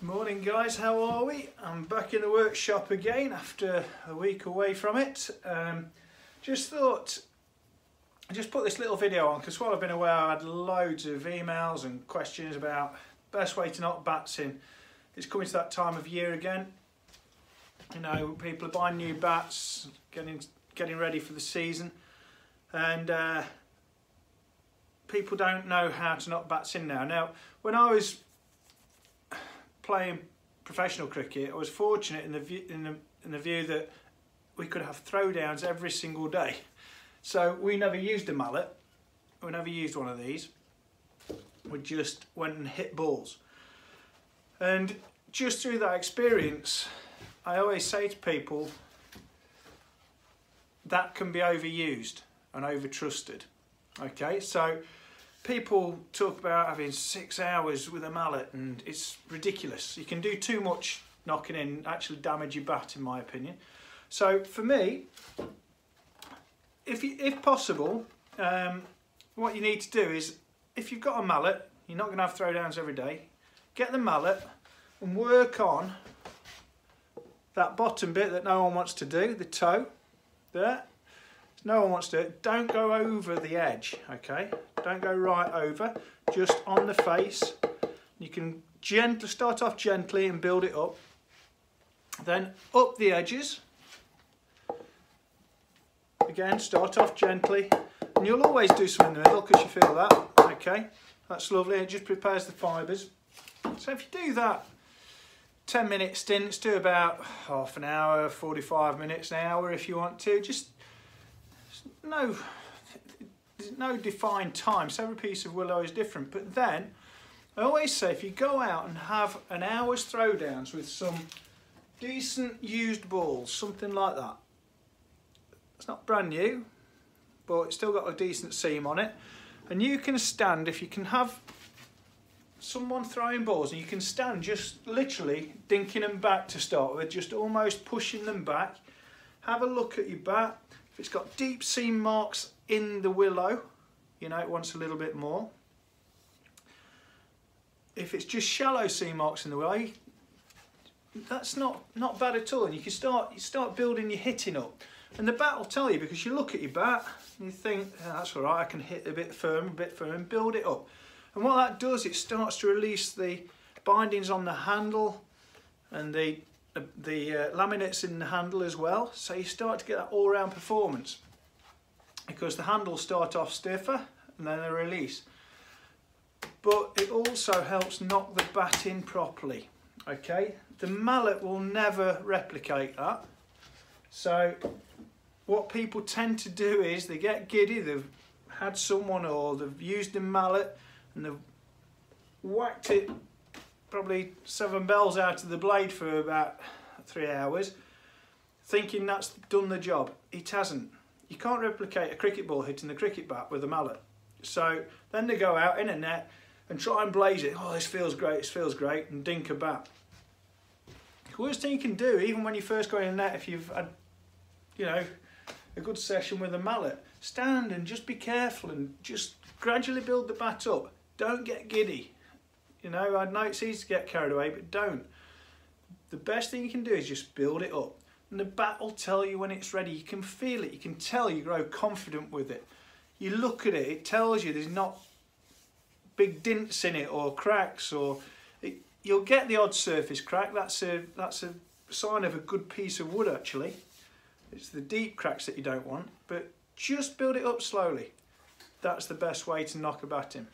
Morning guys, how are we? I'm back in the workshop again after a week away from it. Um, just thought, I just put this little video on because while I've been away I had loads of emails and questions about best way to knock bats in. It's coming to that time of year again. You know, people are buying new bats, getting getting ready for the season and uh, people don't know how to knock bats in now. Now, when I was playing professional cricket, I was fortunate in the view, in the, in the view that we could have throwdowns every single day. So we never used a mallet. We never used one of these. We just went and hit balls. And just through that experience, I always say to people that can be overused and overtrusted. Okay, so people talk about having six hours with a mallet and it's ridiculous. You can do too much knocking in, actually damage your bat in my opinion. So for me, if, you, if possible, um, what you need to do is, if you've got a mallet, you're not going to have throwdowns every day, get the mallet and work on that bottom bit that no one wants to do, the toe, there, no one wants to do it. Don't go over the edge, okay? Don't go right over, just on the face. You can gently start off gently and build it up. Then up the edges. Again, start off gently. And you'll always do some in the middle because you feel that, okay? That's lovely, it just prepares the fibres. So if you do that 10 minute stints, do about half an hour, 45 minutes, an hour if you want to. Just no, no defined time. So every piece of willow is different. But then, I always say if you go out and have an hour's throwdowns with some decent used balls, something like that. It's not brand new, but it's still got a decent seam on it. And you can stand, if you can have someone throwing balls and you can stand just literally dinking them back to start with, just almost pushing them back. Have a look at your bat if it's got deep seam marks in the willow, you know it wants a little bit more. If it's just shallow seam marks in the willow, that's not, not bad at all. And you can start, you start building your hitting up. And the bat will tell you because you look at your bat and you think, oh, that's all right, I can hit a bit firm, a bit firm, and build it up. And what that does, it starts to release the bindings on the handle and the uh, laminates in the handle as well. So you start to get that all-round performance. Because the handles start off stiffer and then they release. But it also helps knock the bat in properly okay? The mallet will never replicate that. So what people tend to do is they get giddy they've had someone or they've used a mallet and they've whacked it probably seven bells out of the blade for about three hours, thinking that's done the job. It hasn't. You can't replicate a cricket ball hitting the cricket bat with a mallet. So then they go out in a net and try and blaze it. Oh, this feels great, this feels great, and dink a bat. The worst thing you can do, even when you first go in a net, if you've had, you know, a good session with a mallet, stand and just be careful and just gradually build the bat up. Don't get giddy. You know, I know it's easy to get carried away, but don't. The best thing you can do is just build it up. And the bat will tell you when it's ready. You can feel it, you can tell you grow confident with it. You look at it, it tells you there's not big dints in it or cracks or it, you'll get the odd surface crack. That's a, that's a sign of a good piece of wood actually. It's the deep cracks that you don't want, but just build it up slowly. That's the best way to knock a bat in.